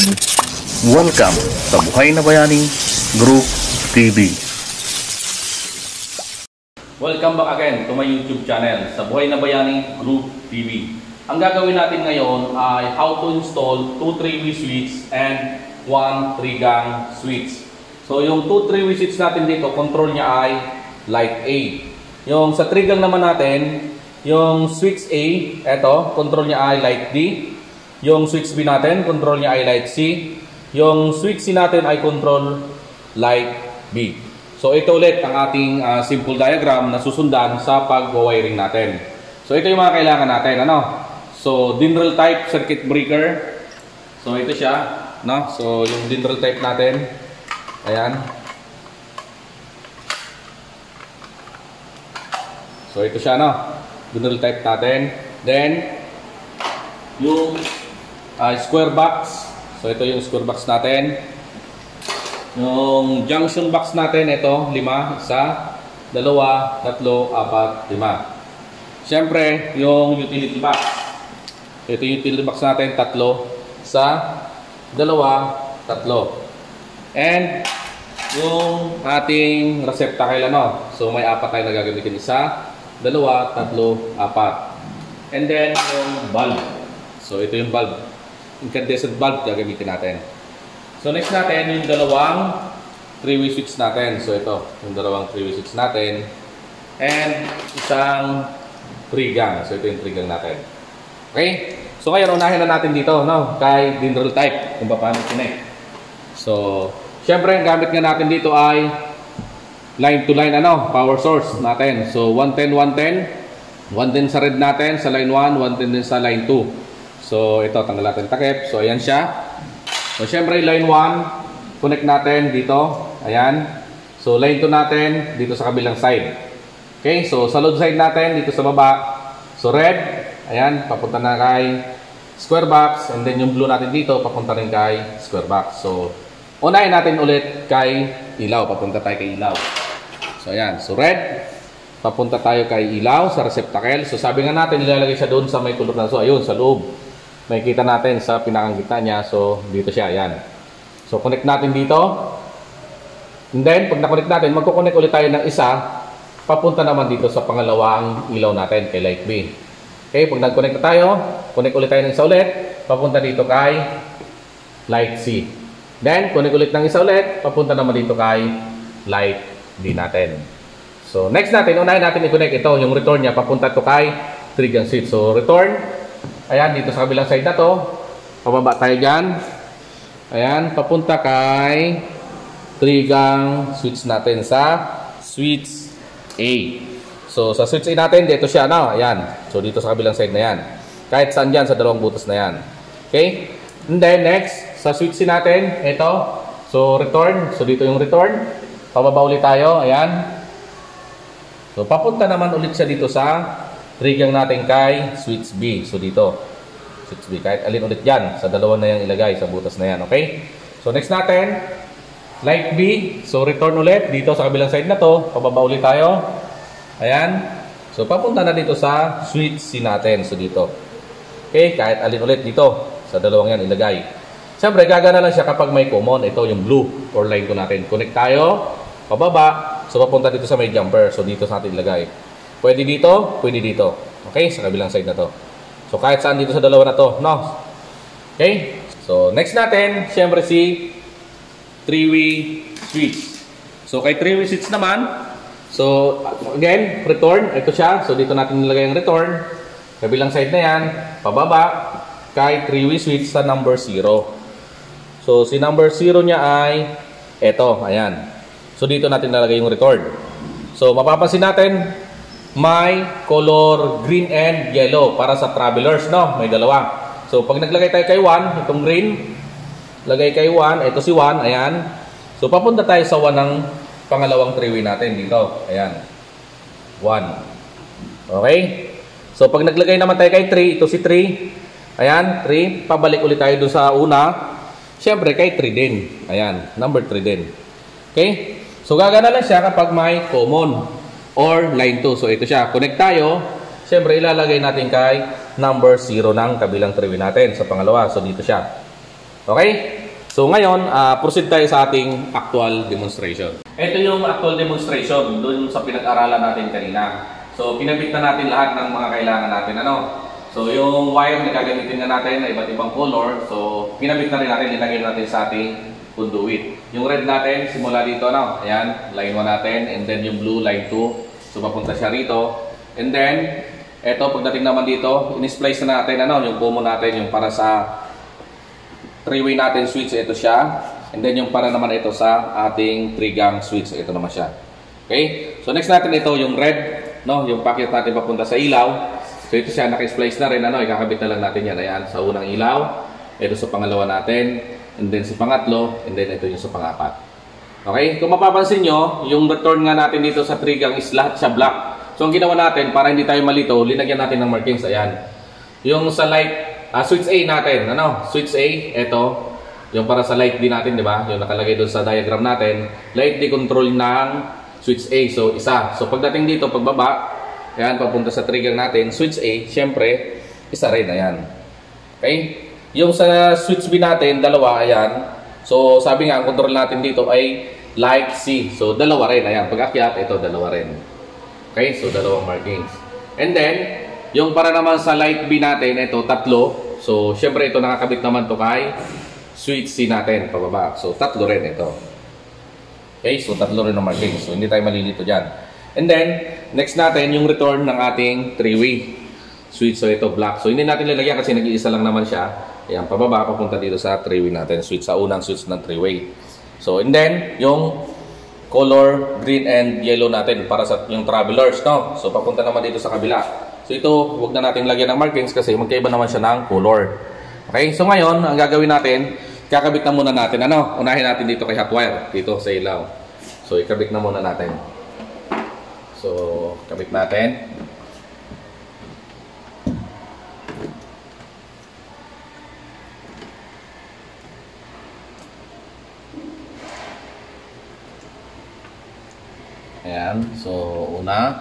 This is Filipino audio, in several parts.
Welcome sa Buhay na Bayani Group TV. Welcome back again to my YouTube channel sa Buhay na Bayani Group TV. Ang gagawin natin ngayon ay how to install 2 3-way switch and 1 3-gang switch. So yung 2 3-way switch natin dito, control niya ay light A. Yung sa 3-gang naman natin, yung switch A, eto, control niya ay light D. Yung switch B natin, control niya ay light C. Yung switch C natin ay control light B. So ito ulit ang ating uh, simple diagram na susundan sa pag-wiring natin. So ito yung mga kailangan natin, ano? So DINRAL type circuit breaker. So ito siya, no? So yung DINRAL type natin. Ayan. So ito siya, no? DINRAL type natin. Then yung uh, square box So ito yung square box natin. Yung junction box natin, ito, lima, isa, dalawa, tatlo, apat, lima. Siyempre, yung utility box. Ito yung utility box natin, tatlo, isa, dalawa, tatlo. And yung ating receptacle, ano? So may apat tayo na gagamitin. Isa, dalawa, tatlo, apat. And then yung bulb. So ito yung bulb incandescent bulb gagamitin natin. So next natin yung dalawang three-way switch natin. So ito, yung dalawang three-way switch natin. And isang trigang. So ito yung trigang natin. Okay? So ngayon, unahin na natin dito, no? Kay dendrol type, kung paano connect. So, syempre, ang gamit nga natin dito ay line to line, ano? Power source natin. So, 110, 110. 110 sa red natin, sa line 1, 110 din sa line 2. So, ito, tanggal natin takip. So, ayan siya. So, syempre, line 1, connect natin dito. Ayan. So, line 2 natin dito sa kabilang side. Okay, so, sa load side natin dito sa baba. So, red, ayan, papunta na kay square box. And then, yung blue natin dito, papunta rin kay square box. So, unahin natin ulit kay ilaw. Papunta tayo kay ilaw. So, ayan. So, red, papunta tayo kay ilaw sa receptacle. So, sabi nga natin, ilalagay siya doon sa may kulot na. So, ayun, sa loob makikita natin sa pinakang niya. So, dito siya. Ayan. So, connect natin dito. And then, pag na-connect natin, magkoconnect ulit tayo ng isa. Papunta naman dito sa pangalawang ilaw natin kay light B. Okay, pag nag-connect na tayo, connect ulit tayo ng isa ulit. Papunta dito kay light C. Then, connect ulit ng isa ulit. Papunta naman dito kay light D natin. So, next natin, unahin natin i-connect ito. Yung return niya, papunta to kay trigger switch. So, return. Ayan, dito sa kabilang side na to. Pababa tayo dyan. Ayan, papunta kay trigang switch natin sa switch A. So, sa switch A natin, dito siya na. Ayan. So, dito sa kabilang side na yan. Kahit saan dyan, sa dalawang butas na yan. Okay? And then, next, sa switch C natin, ito. So, return. So, dito yung return. Pababa ulit tayo. Ayan. So, papunta naman ulit siya dito sa Trigger natin kay switch B. So dito, switch B. Kahit alin ulit yan. Sa dalawa na yung ilagay. Sa butas na yan. Okay? So next natin, light B. So return ulit. Dito sa kabilang side na to. Pababa ulit tayo. Ayan. So papunta na dito sa switch C natin. So dito. Okay? Kahit alin ulit dito. Sa dalawang yan ilagay. Siyempre, gagana lang siya kapag may common. Ito yung blue or line ko natin. Connect tayo. Pababa. So papunta dito sa may jumper. So dito sa natin ilagay. Pwede dito, pwede dito. Okay? Sa kabilang side na to. So, kahit saan dito sa dalawa na to. No? Okay? So, next natin, syempre si three-way switch. So, kay three-way switch naman, so, again, return. Ito siya. So, dito natin nilagay ang return. Kabilang side na yan. Pababa. Kay three-way switch sa number 0. So, si number 0 niya ay ito. Ayan. So, dito natin nilagay yung return. So, mapapansin natin, may color green and yellow para sa travelers, no? May dalawa. So, pag naglagay tayo kay 1, itong green, lagay kay 1, ito si 1, ayan. So, papunta tayo sa 1 ng pangalawang three-way natin dito. Ayan. 1. Okay? So, pag naglagay naman tayo kay 3, ito si 3. Ayan, 3. Pabalik ulit tayo doon sa una. Siyempre, kay 3 din. Ayan, number 3 din. Okay? So, gagana lang siya kapag may common or line 2. So ito siya. Connect tayo. Siyempre ilalagay natin kay number 0 ng kabilang triwi natin sa pangalawa. So dito siya. Okay? So ngayon, ah, proceed tayo sa ating actual demonstration. Ito yung actual demonstration dun sa pinag-aralan natin kanina. So pinabit na natin lahat ng mga kailangan natin. Ano? So yung wire na gagamitin na natin na iba't ibang color. So pinabit na rin natin, linagay natin sa ating conduit. Yung red natin, simula dito, ano? Ayan, line 1 natin. And then yung blue, line 2. So papunta siya rito. And then, eto pagdating naman dito, in-splice na natin, ano? Yung combo natin, yung para sa three-way natin switch, ito siya. And then yung para naman ito sa ating three-gang switch, ito naman siya. Okay? So next natin ito, yung red, no? Yung packet natin papunta sa ilaw. So ito siya, naka-splice na rin, ano? Ikakabit na lang natin yan. Ayan, sa unang ilaw. Ito sa pangalawa natin. And then sa pangatlo. And then ito yung sa pangapat. Okay? Kung mapapansin nyo, yung return nga natin dito sa three-gang is lahat sa black. So ang ginawa natin, para hindi tayo malito, linagyan natin ng markings. Ayan. Yung sa light, ah, switch A natin, ano? Switch A, ito. Yung para sa light D natin, di ba? Yung nakalagay doon sa diagram natin. Light D control ng switch A. So, isa. So, pagdating dito, pagbaba, ayan, papunta sa trigger natin, switch A, syempre, isa rin, ayan. Okay? Yung sa switch B natin, dalawa, ayan. So, sabi nga, ang control natin dito ay light C. So, dalawa rin, ayan. Pag akyat, ito, dalawa rin. Okay? So, dalawang markings. And then, yung para naman sa light B natin, ito, tatlo. So, syempre, ito nakakabit naman to kay switch C natin, pababa. So, tatlo rin ito. Okay? So, tatlo rin ang markings. So, hindi tayo malilito dyan. And then, next natin, yung return ng ating three-way switch. So, ito, black. So, hindi natin lalagyan kasi nag-iisa lang naman siya. Ayan, pababa, papunta dito sa three-way natin. Switch sa unang switch ng three-way. So, and then, yung color green and yellow natin para sa yung travelers, no? So, papunta naman dito sa kabila. So, ito, huwag na natin lagyan ng markings kasi magkaiba naman siya ng color. Okay? So, ngayon, ang gagawin natin, kakabit na muna natin. Ano? Unahin natin dito kay hot wire, dito sa ilaw. So, ikabit na muna natin. So, kabit natin. Ayan. So, una.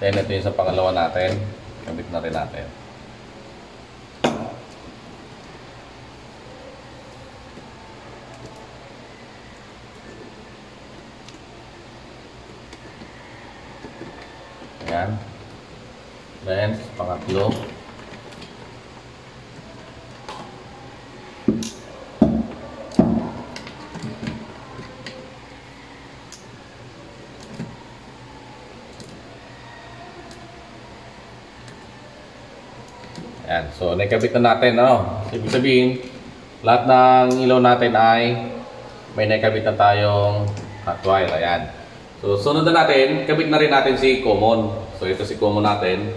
Then, ito yung sa pangalawa natin. Kabit na rin natin. Ayan. Then, pangatlo. Ayan. So, nakabit na natin, ano? Ibig sabihin, lahat ng ilaw natin ay may nakabit na tayong hot wire. Ayan. So, sunod na natin, kabit na rin natin si common. So, ito si common natin.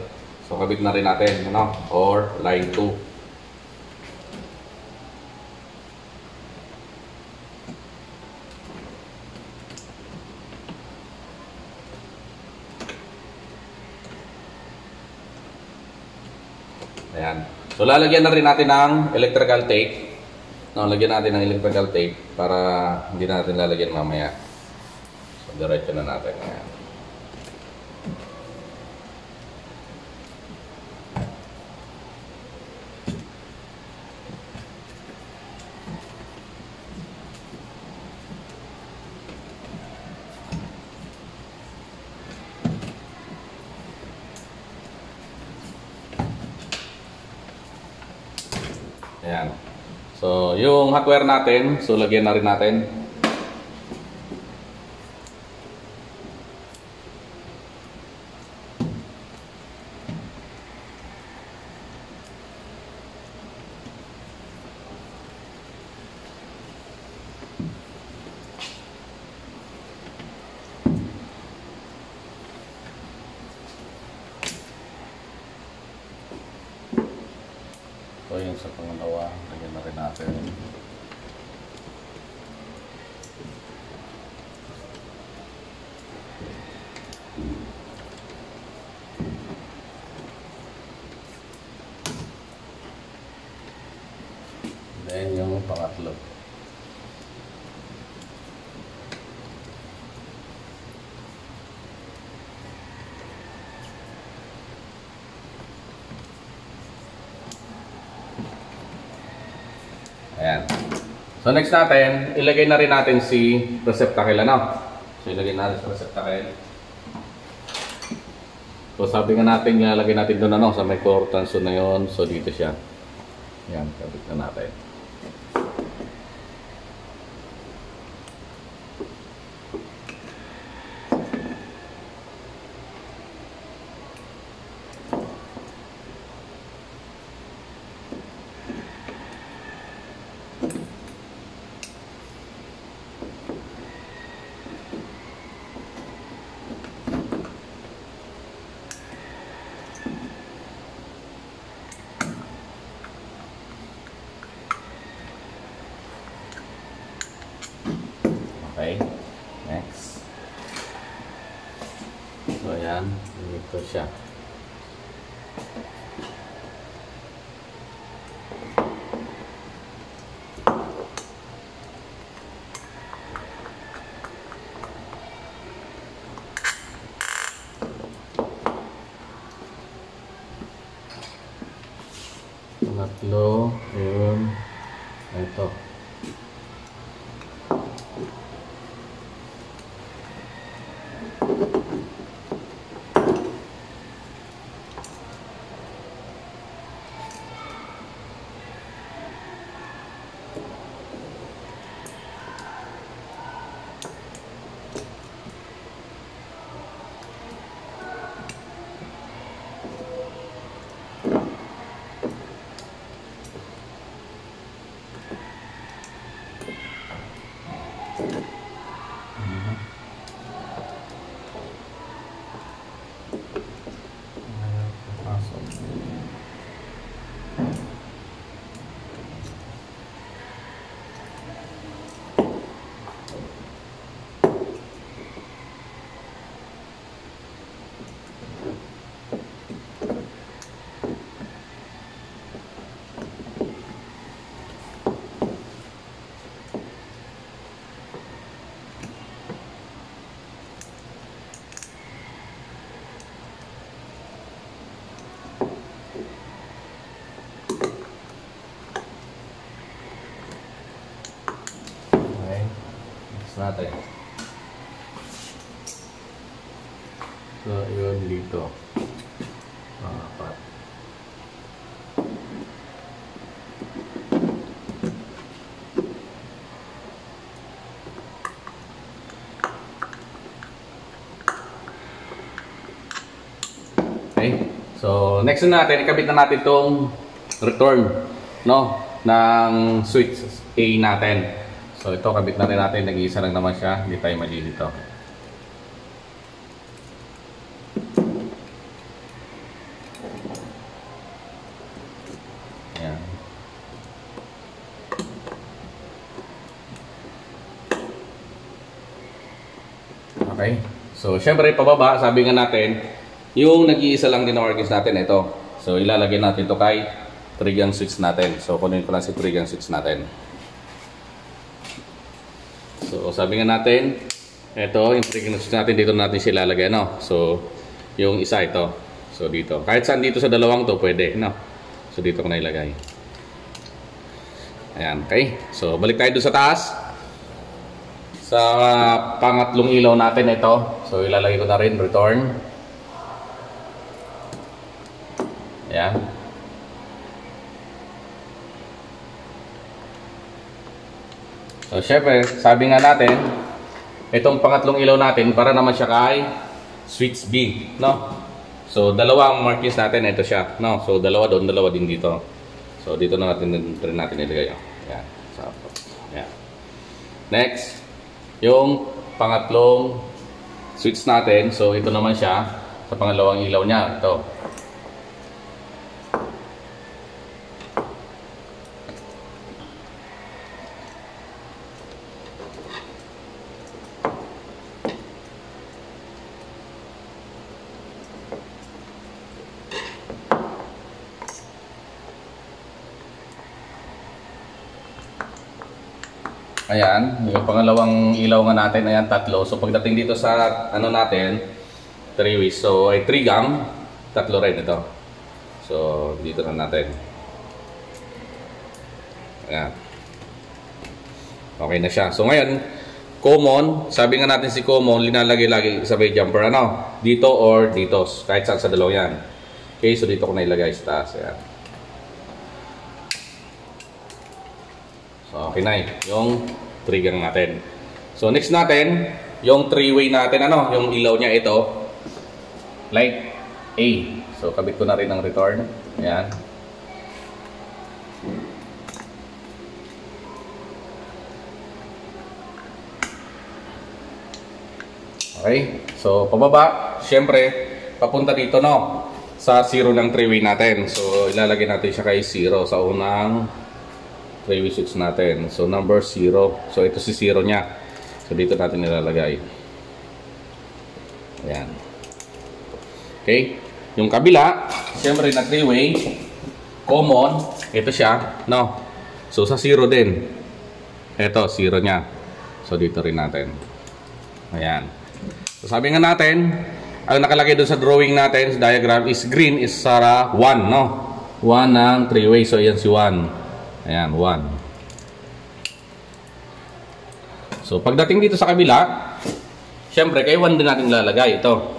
So, kabit na rin natin, ano? Or line 2. Ayan. So, lalagyan na rin natin ng electrical tape. No, lagyan natin ng electrical tape para hindi natin lalagyan mamaya. So, diretso na natin. Ayan. Hotware natin, so lagyan na rin natin. So, yung sa pangalawa, lagyan na rin natin. Then, yung pangatlo. Ayan. So next natin, ilagay na rin natin si receptacle ano. So ilagay natin sa receptacle. So sabi nga natin, ilalagay natin doon ano, sa may core transfer na yon. So dito siya. Ayan, kabit na natin. Okay. Next. So, ayan. Dito siya. Tatlo. Yun. Ito. Okay. Next natin. So, yun dito. Apat. Okay. So, next na natin, ikabit na natin itong return, no? ng switch A natin. So ito kabit na rin natin, nag-iisa lang naman siya, hindi tayo mali dito. Ayan. Okay. So, syempre, pababa, sabi nga natin, yung nag-iisa lang din na workings natin, ito. So, ilalagay natin to kay trigger switch natin. So, kunin ko lang si trigger switch natin. Sabi nga natin, ito, yung switch natin, dito natin siya ilalagay, no? So, yung isa ito. So, dito. Kahit saan dito sa dalawang to, pwede, no? So, dito ko na ilagay. Ayan, okay. So, balik tayo doon sa taas. Sa pangatlong ilaw natin ito. So, ilalagay ko na rin, return. Ayan. So, syempre, sabi nga natin, itong pangatlong ilaw natin, para naman siya kay switch B, no? So, dalawa ang markings natin, ito siya, no? So, dalawa doon, dalawa din dito. So, dito na natin rin natin ilagay. oh. Ayan. So, ayan. Next, yung pangatlong switch natin, so ito naman siya sa pangalawang ilaw niya, ito. Ayan, yung pangalawang ilaw nga natin, ayan, tatlo. So pagdating dito sa ano natin, 3 ways. So ay 3 gang, tatlo rin ito. So dito na natin. Ayan. Okay na siya. So ngayon, common, sabi nga natin si common, linalagay lagi sabay jumper ano, dito or dito, kahit saan sa dalawa yan. Okay, so dito ko na ilagay sa taas. Ayan. Okay na yung trigger natin. So next natin, yung three-way natin, ano, yung ilaw niya ito, light A. So kabit ko na rin ang return. Ayan. Okay? So, pababa, syempre, papunta dito, no? Sa zero ng three-way natin. So, ilalagay natin siya kay zero sa unang three-way switch natin. So, number zero. So, ito si zero niya. So, dito natin ilalagay. Ayan. Okay? Yung kabila, syempre na three-way, common, ito siya, no? So, sa zero din. Ito, zero niya. So, dito rin natin. Ayan. So, sabi nga natin, ang nakalagay doon sa drawing natin, sa diagram, is green is sa 1, no? 1 ng 3 way. So, ayan si 1. Ayan, 1. So, pagdating dito sa kabila, syempre, kay 1 din natin lalagay. Ito.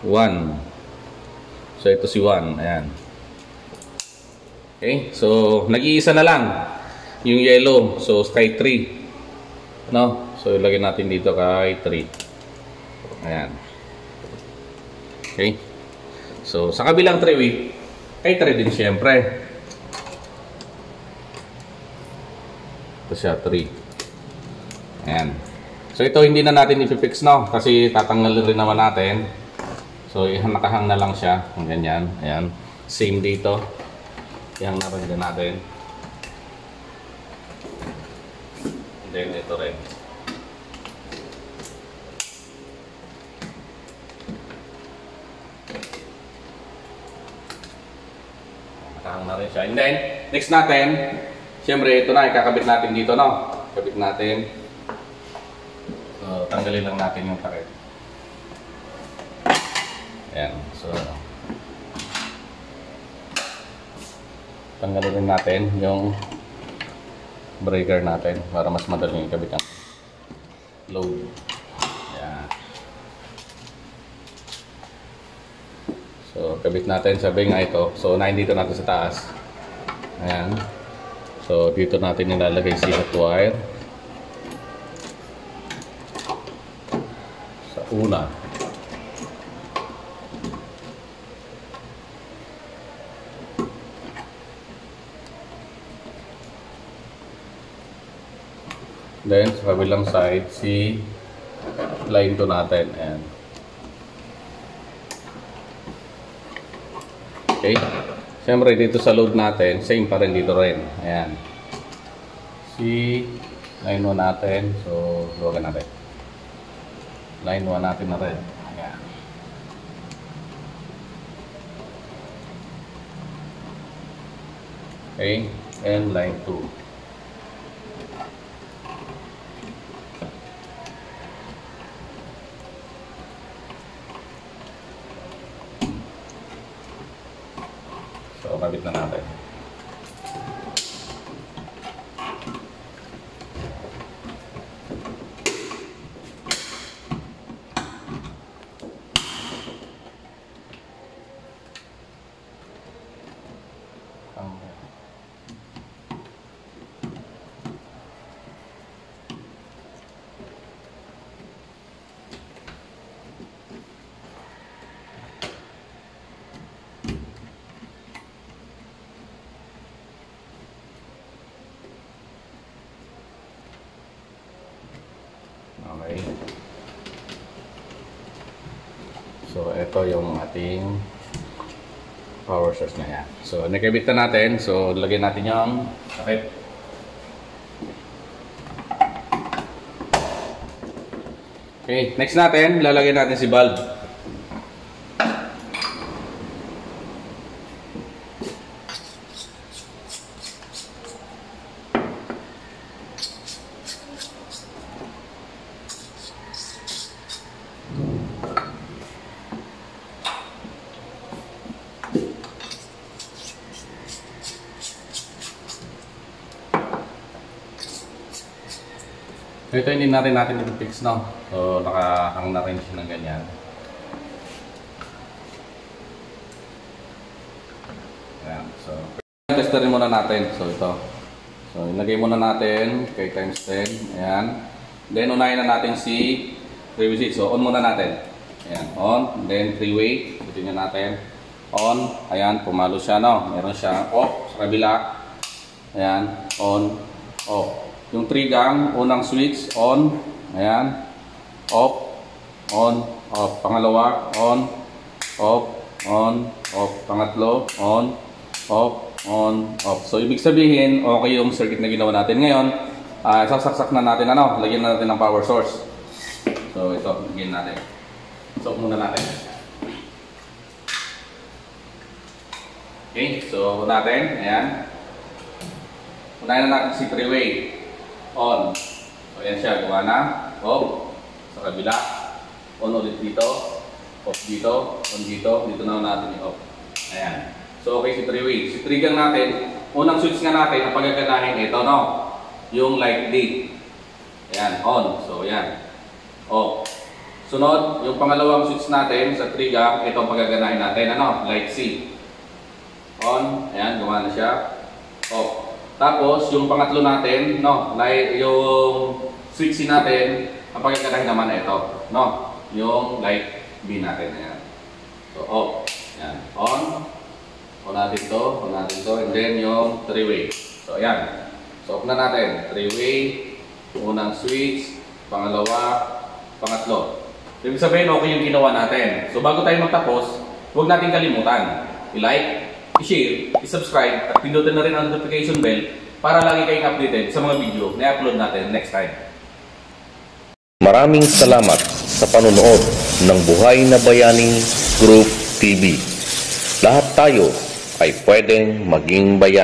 1. So, ito si 1. Ayan. Okay? So, nag-iisa na lang yung yellow. So, kay 3. No? So, ilagay natin dito kay 3. Ayan. Okay. So, sa kabilang 3 week, kay 3 din siyempre. Ito siya, 3. Ayan. So, ito hindi na natin ipipix no, kasi tatanggalin rin naman natin. So, nakahang na lang siya. Ang ganyan. Ayan. Same dito. Yang na rin natin. And then, ito rin. Nakahang na rin siya. And then, next natin, siyempre ito na, ikakabit natin dito, no? Kabit natin. So, tanggalin lang natin yung takip. Ayan. So, tanggalin rin natin yung breaker natin para mas madali yung kabit ang load. So, kabit natin, sabi nga ito. So, unahin dito natin sa taas. Ayan. So, dito natin nilalagay si hot wire. Sa una. Then, sa kabilang side, si line to natin. Ayan. Okay. Siyempre dito sa load natin, same pa rin dito rin. Ayan. Si line 1 natin. So, luwagan natin. Line 1 natin na rin. Ayan. Okay. And line 2. So, kabit na natin. Okay. Okay. So, ito yung ating power source na yan. So, nakabit na natin. So, lagyan natin yung takip. Okay, next natin, lalagyan natin si bulb. Ito hindi natin natin i-fix no. So nakahang na rin siya ng ganyan. Ayan. So testerin muna natin. So ito. So ilagay muna natin kay times 10. Ayan. Then unahin na natin si revisit. So on muna natin. Ayan. On. Then three way. Ito natin. On. Ayan. Pumalo siya no. Meron siya off sa kabila. Ayan. On. Off. Yung three gang, unang switch, on. Ayan. Off. On. Off. Pangalawa, on. Off. On. Off. Pangatlo, on. Off. On. Off. So, ibig sabihin, okay yung circuit na ginawa natin. Ngayon, ah sasaksak na natin, ano, lagyan na natin ng power source. So, ito, lagyan natin. So, muna natin. Okay, so natin, ayan. Unahin na natin si three-way. On. So, ayan siya, gawa na. Off. Sa kabila. On ulit dito. Off dito. On dito. Dito na natin i-off. Ayan. So, okay si three-way. Si three-gang natin, unang switch nga natin, ang pagaganahin ito, no? Yung light D. Ayan, on. So, ayan. Off. Sunod, yung pangalawang switch natin sa three-gang, ito ang pagaganahin natin, ano? Light C. On. Ayan, gawa na siya. Off. Tapos, yung pangatlo natin, no, light, yung switch C natin, ang pagkakalahin naman ito, no, yung light B natin, ayan. So, off. Ayan. On. On natin to, on natin to, and then yung three-way. So, ayan. So, off na natin. Three-way, unang switch, pangalawa, pangatlo. Ibig sabihin, okay yung ginawa natin. So, bago tayo magtapos, huwag natin kalimutan. I-like, i-share, i-subscribe, at pindutin na rin ang notification bell para lagi kayong updated sa mga video na i-upload natin next time. Maraming salamat sa panunood ng Buhay na Bayani Group TV. Lahat tayo ay pwedeng maging bayan.